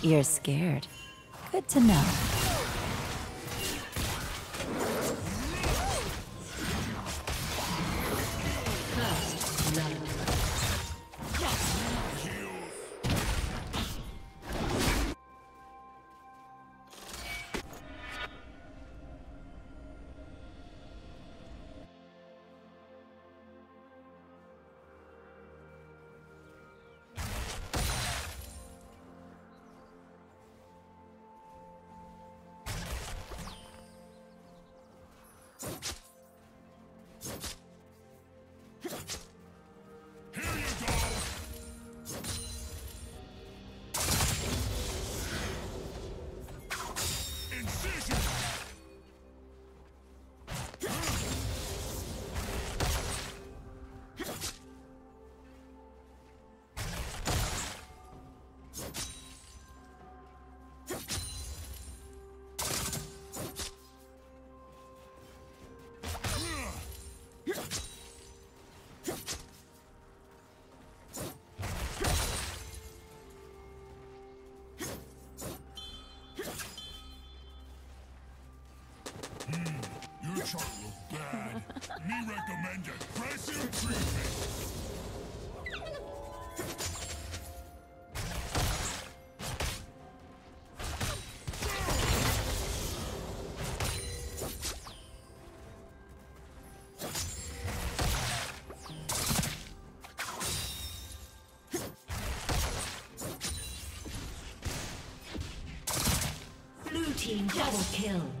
You're scared. Good to know. Double kill.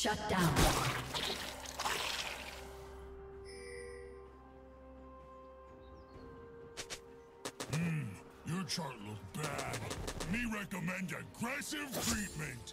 Shut down. Hmm, Your chart look bad. Me recommend aggressive treatment.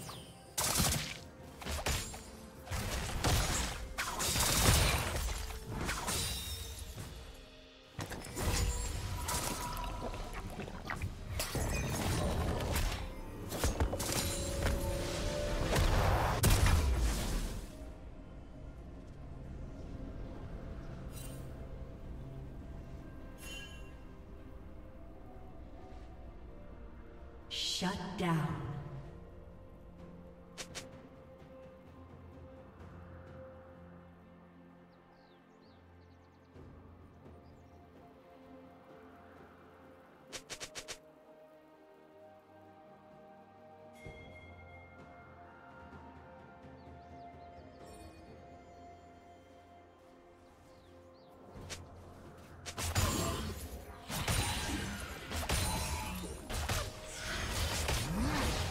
Shut down. Nice.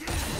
Yeah!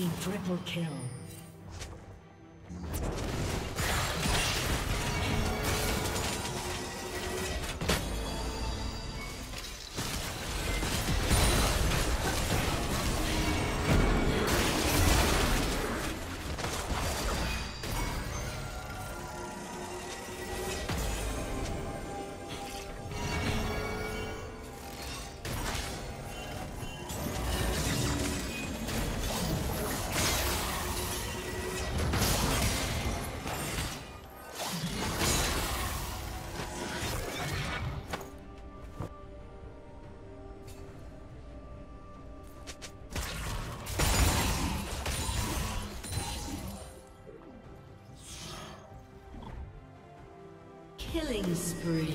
team triple kill. Killing spree.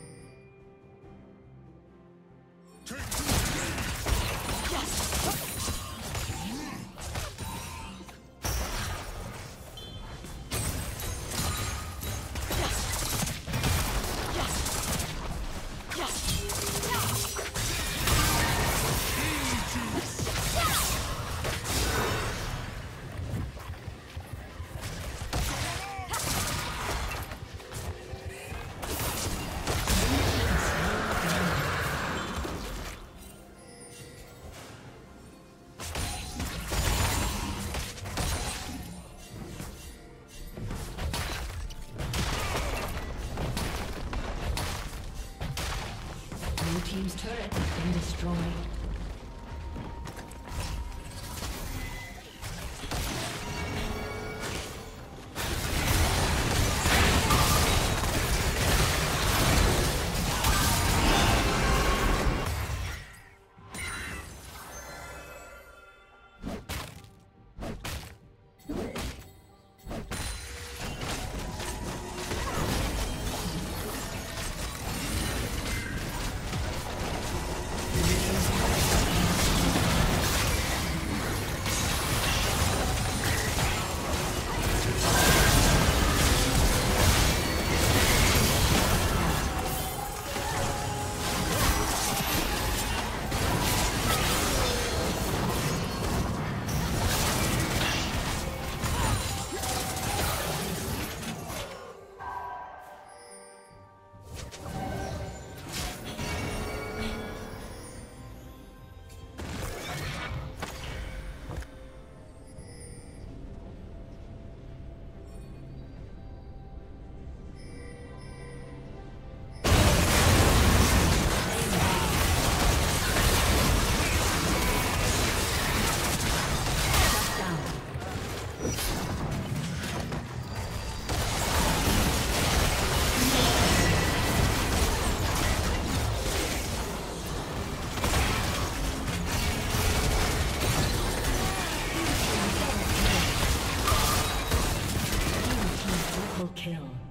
Red